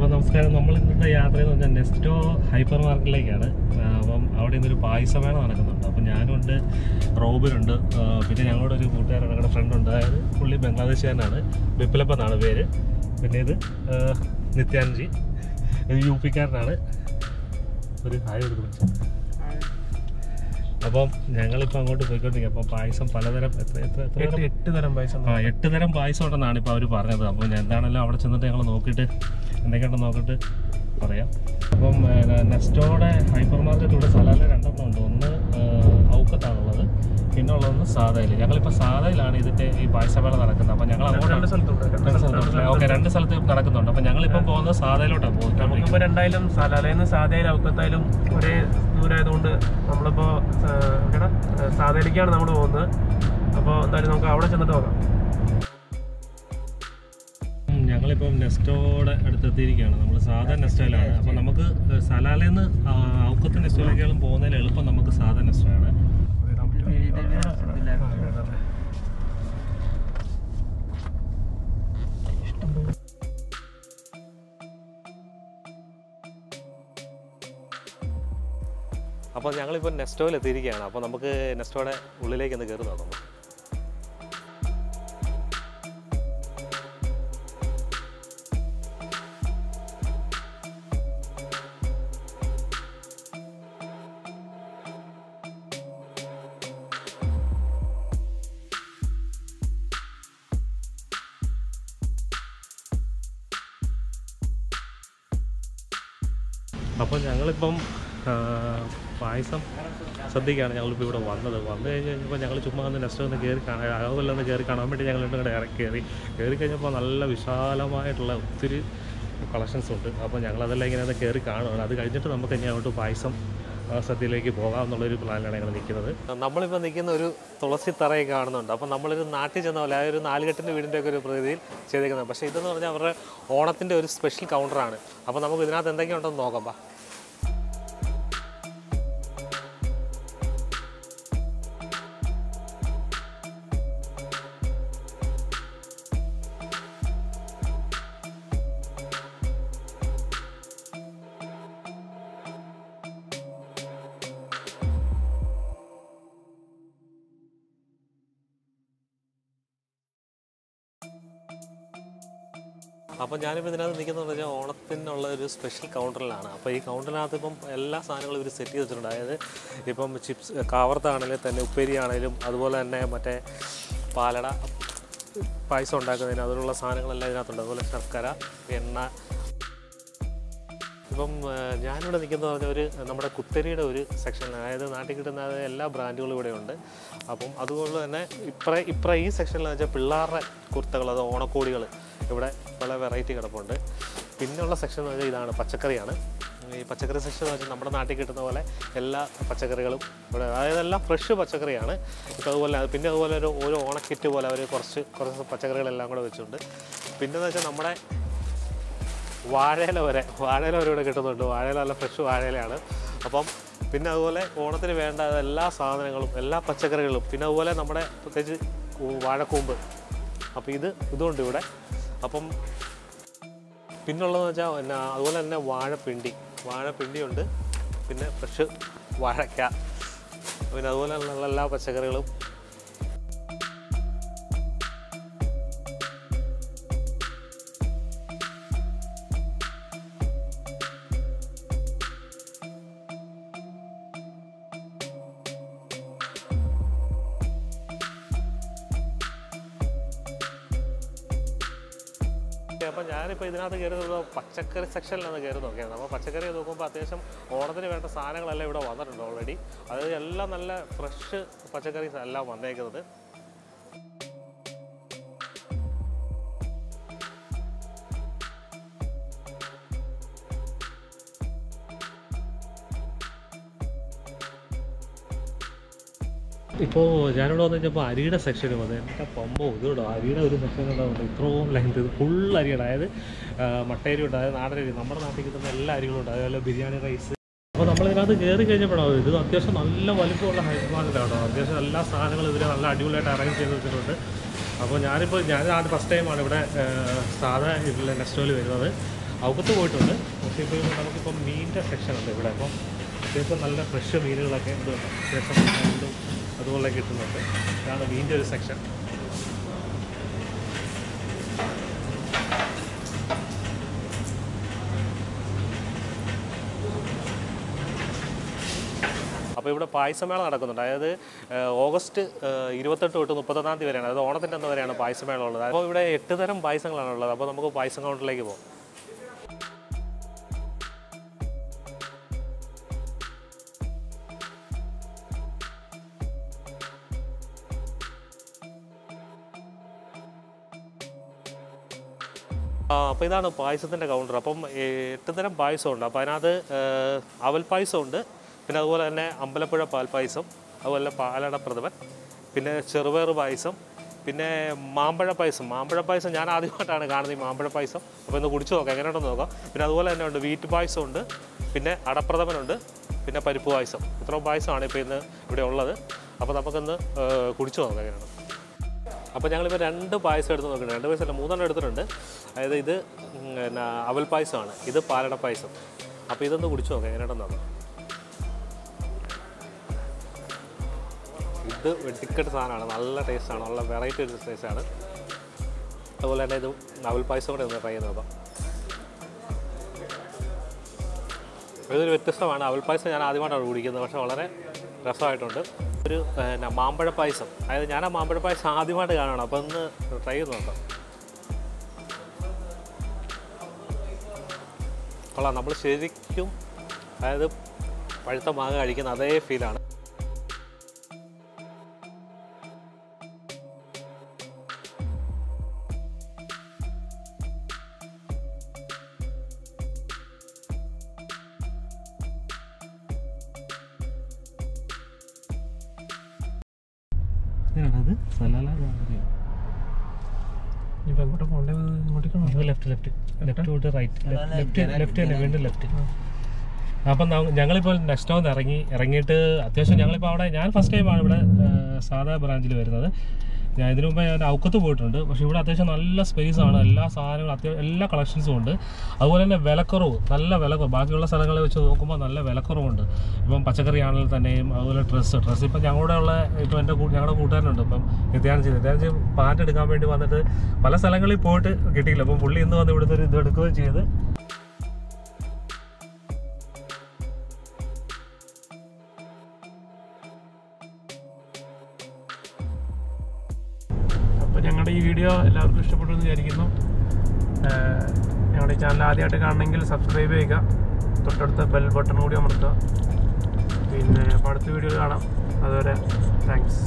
അപ്പോൾ നമസ്കാരം. നമ്മൾ ഇന്നത്തെ യാത്ര എന്ന് പറഞ്ഞാൽ നെസ്റ്റോ ഹൈപ്പർ മാർക്കറ്റിലേക്കാണ് അപ്പം അവിടെ ഇന്നൊരു പായസമേള നടക്കുന്നുണ്ട്. അപ്പം ഞാനുണ്ട് റോബിനുണ്ട് പിന്നെ ഞങ്ങളുടെ ഒരു കൂട്ടുകാരാണ് ഞങ്ങളുടെ ഫ്രണ്ട് ഉണ്ട് അതായത് പുള്ളി ബംഗ്ലാദേശുകാരനാണ്. വിപ്ലപ്പ എന്നാണ് പേര്. പിന്നെ ഇത് ഒരു യു പിക്കാരനാണ്. ഒരു ഹായ് കൊടുക്കുന്നു അപ്പം ഞങ്ങളിപ്പോൾ അങ്ങോട്ട് പോയിക്കൊണ്ടിരിക്കുക അപ്പോൾ പായസം പലതരം എത്ര എത്ര എത്ര എട്ട് തരം പായസം ആ എട്ട് തരം പായസം ഉണ്ടെന്നാണ് ഇപ്പോൾ അവർ പറഞ്ഞത്. അപ്പോൾ എന്താണല്ലോ അവിടെ ചെന്നിട്ട് ഞങ്ങൾ നോക്കിയിട്ട് എന്തൊക്കെയുണ്ടെന്ന് നോക്കിയിട്ട് പറയാം. അപ്പം നെസ്റ്റോടെ ഹൈപ്പർ മാർക്കറ്റ് ഇവിടെ സലാല രണ്ടെണ്ണം ഉണ്ട്. ഒന്ന് ഔക്കത്താണുള്ളത്. പിന്നെ ഉള്ളതൊന്ന് സാധയിൽ ഞങ്ങളിപ്പോൾ സാധയിലാണ് ഇതിന്റെ ഈ പായസമേള നടക്കുന്നത്. അപ്പം ഞങ്ങൾ രണ്ട് സ്ഥലത്തുണ്ട് രണ്ട് സ്ഥലത്ത് ഓക്കെ രണ്ട് സ്ഥലത്ത് നടക്കുന്നുണ്ട്. അപ്പം ഞങ്ങളിപ്പോൾ പോകുന്നത് സാധയിലോട്ടാണ് പോകുന്നത്. നമുക്കിപ്പോൾ രണ്ടായാലും സലാലയിൽ സാധയിലും ഔക്കത്തായാലും ഒരേ ദൂരമായതുകൊണ്ട് നമ്മളിപ്പോൾ സാധയിലേക്കാണ് നമ്മൾ പോകുന്നത്. അപ്പോൾ എന്തായാലും നമുക്ക് അവിടെ ചെന്നിട്ട് നോക്കാം. ഉം, ഞങ്ങളിപ്പം നെസ്റ്റോടെ അടുത്തെത്തിയിരിക്കുകയാണ്. നമ്മൾ സാധാ നെസ്റ്റോയിലാണ്. അപ്പോൾ നമുക്ക് സലാലയിൽ നിന്ന് ഔക്കത്ത് നെസ്റ്റോയിലേക്കാളും പോകുന്നതിൽ എളുപ്പം നമുക്ക് സാധാ നെസ്റ്റോയാണ്. അപ്പോൾ ഞങ്ങളിപ്പോൾ നെസ്റ്റോയിൽ എത്തിയിരിക്കുകയാണ് അപ്പോൾ നമുക്ക് നെസ്റ്റോയുടെ ഉള്ളിലേക്ക് ഒന്ന് കയറി നോക്കാം അപ്പോൾ ഞങ്ങളിപ്പം പായസം ശ്രദ്ധിക്കുകയാണ്. ഞങ്ങളിപ്പോൾ ഇവിടെ വന്നത്. വന്നു കഴിഞ്ഞ് കഴിഞ്ഞപ്പോൾ ഞങ്ങൾ ചുമ്മാ ഒന്ന് നെസ്റ്റ് ഒന്ന് കയറി കാണാൻ അളവെല്ലാം ഒന്ന് കയറി കാണാൻ വേണ്ടി ഞങ്ങൾ കൂടെ ഇറക്കി കയറി കയറി കഴിഞ്ഞപ്പോൾ നല്ല വിശാലമായിട്ടുള്ള ഒത്തിരി കളക്ഷൻസ് ഉണ്ട്. അപ്പോൾ ഞങ്ങളതെല്ലാം ഇങ്ങനെ ഒന്ന് കയറി കാണുകയാണ് അത് കഴിഞ്ഞിട്ട് നമുക്ക് ഇനി അങ്ങോട്ട് പായസം സദ്യയിലേക്ക് പോകാം എന്നുള്ളൊരു പ്ലാനിലാണ് ഞങ്ങൾ നിൽക്കുന്നത്. നമ്മളിപ്പോൾ നിൽക്കുന്ന ഒരു തുളസി കാണുന്നുണ്ട്. അപ്പോൾ നമ്മളൊരു നാട്ടിൽ ചെന്ന പോലെ ഒരു നാലുകെട്ടിന്റെ വീടിന്റെ ഒക്കെ ഒരു പ്രകൃതിയിൽ ചെയ്തേക്കുന്നത് പക്ഷേ ഇതെന്ന് പറഞ്ഞാൽ അവരുടെ ഓണത്തിന്റെ ഒരു സ്പെഷ്യൽ കൗണ്ടറാണ് അപ്പോൾ നമുക്ക് ഇതിനകത്ത് എന്തൊക്കെയുണ്ടെന്ന് നോക്കാം. അപ്പോൾ ഞാനിപ്പോൾ ഇതിനകത്ത് നിൽക്കുന്നത് പറഞ്ഞാൽ ഓണത്തിനുള്ള ഒരു സ്പെഷ്യൽ കൗണ്ടറിലാണ് അപ്പോൾ ഈ കൗണ്ടറിനകത്ത് ഇപ്പം എല്ലാ സാധനങ്ങളും ഇവർ സെറ്റ് ചെയ്ത് വെച്ചിട്ടുണ്ട് അതായത് ഇപ്പം ചിപ്സ് കാവർത്താണെങ്കിലും തന്നെ ഉപ്പേരി ആണെങ്കിലും അതുപോലെ തന്നെ മറ്റേ പാലട പായസം ഉണ്ടാക്കുന്നതിന് അതിനുള്ള സാധനങ്ങളെല്ലാം ഇതിനകത്തുണ്ട്. അതുപോലെ ശർക്കര എണ്ണ. ഇപ്പം ഞാനിവിടെ നിൽക്കുന്ന പറഞ്ഞ ഒരു നമ്മുടെ കുത്തരിയുടെ ഒരു സെക്ഷൻ അതായത് നാട്ടിൽ കിട്ടുന്ന എല്ലാ ബ്രാൻഡുകളും ഇവിടെ ഉണ്ട്. അപ്പം അതുകൊണ്ട് തന്നെ ഇപ്പറ ഇപ്പറ ഈ സെക്ഷനിൽ വെച്ചാൽ പിള്ളേരുടെ കുർത്തകൾ അത് ഓണക്കോടികൾ ഇവിടെ പല വെറൈറ്റി കിടപ്പുണ്ട്. പിന്നെയുള്ള സെക്ഷൻ എന്ന് വെച്ചാൽ ഇതാണ് പച്ചക്കറിയാണ്. ഈ പച്ചക്കറി സെക്ഷൻ എന്ന് വെച്ചാൽ നമ്മുടെ നാട്ടിൽ കിട്ടുന്ന പോലെ എല്ലാ പച്ചക്കറികളും ഇവിടെ അതായത് എല്ലാം ഫ്രഷ് പച്ചക്കറിയാണ്. ഇപ്പോൾ അതുപോലെ അത് പിന്നെ അതുപോലെ ഒരു ഒരു ഓണക്കിറ്റ് പോലെ അവർ കുറച്ച് കുറച്ച് പച്ചക്കറികളെല്ലാം കൂടെ വെച്ചിട്ടുണ്ട്. പിന്നെന്ന് വെച്ചാൽ നമ്മുടെ വാഴയില വരെ വാഴയില വരെ ഇവിടെ കിട്ടുന്നുണ്ട്. വാഴയില നല്ല ഫ്രഷ് വാഴയിലയാണ്. അപ്പം പിന്നെ അതുപോലെ ഓണത്തിന് വേണ്ട എല്ലാ സാധനങ്ങളും എല്ലാ പച്ചക്കറികളും പിന്നെ അതുപോലെ നമ്മുടെ പ്രത്യേകിച്ച് വാഴക്കൂമ്പ്. അപ്പോൾ ഇത് ഇതുണ്ട് ഇവിടെ. അപ്പം പിന്നുള്ളതെന്ന് വെച്ചാൽ പിന്നെ അതുപോലെ തന്നെ വാഴപ്പിണ്ടി. വാഴപ്പിണ്ടിയുണ്ട്. പിന്നെ ഫ്രഷ് വാഴയ്ക്ക പിന്നെ അതുപോലെ ഉള്ള എല്ലാ പച്ചക്കറികളും അപ്പോൾ ഞാനിപ്പോൾ ഇതിനകത്ത് കയറുന്നത് പച്ചക്കറി സെക്ഷനിലാണ് കയറി നോക്കിയത് അപ്പോൾ പച്ചക്കറി നോക്കുമ്പോൾ അത്യാവശ്യം ഓണത്തിന് വേണ്ട സാധനങ്ങളെല്ലാം ഇവിടെ വന്നിട്ടുണ്ട് ഓൾറെഡി അതായത് എല്ലാം നല്ല ഫ്രഷ് പച്ചക്കറീസ് എല്ലാം വന്നേക്കുന്നത്. ഇപ്പോൾ ഞാനിവിടെ വന്നു കഴിഞ്ഞപ്പോൾ അരിയുടെ സെക്ഷൻ വന്നത് എന്റെ പമ്പോ ഇതോടോ അരിയുടെ ഒരു സെക്ഷൻ ഉണ്ടാവുന്നുണ്ട്. ഇത്രയും ലെങ്ത് ഫുൾ അരി അതായത് മട്ടേരി ഉണ്ട് അതായത് നാടൻ അരി. നമ്മുടെ നാട്ടിൽ കിട്ടുന്ന എല്ലാ അരികളും ഉണ്ട്. അതേപോലെ ബിരിയാണി റൈസ് അപ്പോൾ നമ്മൾ ഇതിനകത്ത് കയറി കഴിഞ്ഞപ്പോഴാണ് ഇത് അത്യാവശ്യം നല്ല വലിപ്പമുള്ള മാർക്കറ്റാണ് കേട്ടോ. അത്യാവശ്യം എല്ലാ സാധനങ്ങളും ഇവർ നല്ല അടിപൊളിയായിട്ട് അറേഞ്ച് ചെയ്ത് വെച്ചിട്ടുണ്ട്. അപ്പോൾ ഞാനിപ്പോൾ ഞാൻ ആദ്യം ഫസ്റ്റ് ടൈമാണ് ഇവിടെ സാധാ ഇതിൽ നെസ്റ്റോയിൽ വരുന്നത്. അകത്ത് പോയിട്ടുണ്ട്. പക്ഷേ ഇപ്പോൾ നമുക്കിപ്പോൾ നമുക്കിപ്പം മീനിന്റെ സെക്ഷൻ ഉണ്ട് ഇവിടെ. അപ്പം അത്യാവശ്യം നല്ല ഫ്രഷ് മീനുകളൊക്കെ ഉണ്ട്. അത്യാവശ്യം നണ്ടും അതുപോലെ കിട്ടുന്നുണ്ട്. ഇതാണ് മീന്റെ ഒരു സെക്ഷൻ അപ്പോൾ ഇവിടെ പായസമേള നടക്കുന്നുണ്ട്. അതായത് ഓഗസ്റ്റ് ഇരുപത്തെട്ട് തൊട്ട് മുപ്പത്തൊന്നാം തീയതി വരെയാണ്. അതായത് ഓണത്തിന്റെ അന്ന് വരെയാണ് പായസമേള ഉള്ളത്. അപ്പോൾ ഇവിടെ എട്ട് തരം പായസങ്ങളാണ് ഉള്ളത്. അപ്പോൾ നമുക്ക് പായസം കൗണ്ടറിലേക്ക് പോകാം. അപ്പോൾ ഇതാണ് പായസത്തിന്റെ കൗണ്ടർ അപ്പം എട്ട് തരം പായസമുണ്ട്. അപ്പോൾ അതിനകത്ത് അവൽ പായസമുണ്ട്. പിന്നെ അതുപോലെ തന്നെ അമ്പലപ്പുഴ പാൽപ്പായസം അതുപോലെ പാലട പ്രഥമൻ. പിന്നെ ചെറുപയർ പായസം. പിന്നെ മാമ്പഴ പായസം. മാമ്പഴ പായസം ഞാൻ ആദ്യമായിട്ടാണ് കാണുന്നത് ഈ മാമ്പഴ പായസം. അപ്പോൾ ഒന്ന് കുടിച്ചു നോക്കാം. എങ്ങനെയുണ്ടെന്ന് നോക്കാം. പിന്നെ അതുപോലെ തന്നെ ഉണ്ട് വീറ്റ് പായസം ഉണ്ട് പിന്നെ അടപ്രഥമനുണ്ട്. പിന്നെ പരിപ്പ് പായസം. ഇത്രയും പായസമാണ് ഇപ്പോൾ ഇന്ന് ഇവിടെ ഉള്ളത്. അപ്പോൾ നമുക്കൊന്ന് കുടിച്ചു നോക്കാം എങ്ങനെയാണ് അപ്പോൾ ഞങ്ങളിപ്പോൾ രണ്ട് പായസം എടുത്ത് നോക്കുന്നുണ്ട്. രണ്ട് പായസം അല്ല മൂന്നെണ്ണം എടുത്തിട്ടുണ്ട്. അതായത് ഇത് പിന്നെ അവൽ പായസമാണ്. ഇത് പാലട പായസം. അപ്പോൾ ഇതൊന്ന് കുടിച്ചു നോക്കാം എങ്ങനെയാണെന്ന് നോക്കാം. ഇത് വെട്ടിക്കട്ട് സാധനമാണ്. നല്ല ടേസ്റ്റാണ്. നല്ല വെറൈറ്റി ഒരു ടേസ്റ്റാണ്. അതുപോലെ തന്നെ ഇത് അവൽ പായസം കൂടെ ഒന്ന് ട്രൈ ചെയ്ത് നോക്കാം. ഇതൊരു വ്യത്യസ്തമാണ്. അവൽ പായസം ഞാൻ ആദ്യമായിട്ടാണ് കുടിക്കുന്നത്. പക്ഷേ വളരെ രസമായിട്ടുണ്ട്. ഒരു പിന്നെ മാമ്പഴ പായസം. അതായത് ഞാൻ ആ മാമ്പഴ പായസം ആദ്യമായിട്ട് കാണണം അപ്പം ഒന്ന് ട്രൈ ചെയ്ത് നോക്കാം. കൊള്ളാം. നമ്മൾ ശരിക്കും അതായത് പഴുത്ത മാങ്ങ കഴിക്കുന്ന അതേ ഫീലാണ് അത് ഇനിയിപ്പോൾ എങ്ങോട്ട് പോകേണ്ടത് ഇങ്ങോട്ടേക്കാണോ ലെഫ്റ്റ് ലെഫ്റ്റ് ലെഫ്റ്റ് വിട്ട് റൈറ്റ് ലെഫ്റ്റ് ലെഫ്റ്റ് തന്നെ വീണ്ടും ലെഫ്റ്റ് അപ്പം ഞങ്ങളിപ്പോൾ നെക്സ്റ്റ് ടൗൺ ഇറങ്ങി ഇറങ്ങിയിട്ട് അത്യാവശ്യം ഞങ്ങളിപ്പോൾ അവിടെ ഞാൻ ഫസ്റ്റ് ടൈമാണ് ഇവിടെ സാധാ ബ്രാഞ്ചിൽ വരുന്നത്. ഞാൻ ഇതിനു മുമ്പ് ഞാൻ ഔക്കത്ത് പോയിട്ടുണ്ട്. പക്ഷേ ഇവിടെ അത്യാവശ്യം നല്ല സ്പേസ് ആണ്. എല്ലാ സാധനങ്ങളും അത്യാവശ്യം എല്ലാ കളക്ഷൻസും ഉണ്ട്. അതുപോലെ തന്നെ വിലക്കുറവ് നല്ല വിലക്കുറവ്. ബാക്കിയുള്ള സ്ഥലങ്ങളെ വെച്ച് നോക്കുമ്പോൾ നല്ല വിലക്കുറവുണ്ട്. ഇപ്പം പച്ചക്കറി ആണെങ്കിൽ തന്നെയും അതുപോലെ ഡ്രസ്സ് ഡ്രസ്സ് ഇപ്പം ഞങ്ങളുടെ ഉള്ള ഇപ്പം എന്റെ ഞങ്ങളുടെ കൂട്ടുകാരനുണ്ട്. ഇപ്പം നിത്യാനന്ദ നിത്യാനന്ദ പാന്റ് എടുക്കാൻ വേണ്ടി വന്നിട്ട് പല സ്ഥലങ്ങളിൽ പോയിട്ട് കിട്ടിയില്ല. അപ്പം പുള്ളി ഇന്ന് വന്ന് ഇവിടുത്തെ ഒരു ഇത് എടുക്കുകയും ചെയ്ത്. അപ്പോൾ ഞങ്ങളുടെ ഈ വീഡിയോ എല്ലാവർക്കും ഇഷ്ടപ്പെട്ടു എന്ന് വിചാരിക്കുന്നു. ഞങ്ങളുടെ ചാനൽ ആദ്യമായിട്ട് കാണണമെങ്കിൽ സബ്സ്ക്രൈബ് ചെയ്യുക. തൊട്ടടുത്ത ബെൽ ബട്ടൺ കൂടി അമർത്തുക. പിന്നെ അപ്പോൾ അടുത്ത വീഡിയോ കാണാം. അതുവരെ താങ്ക്സ്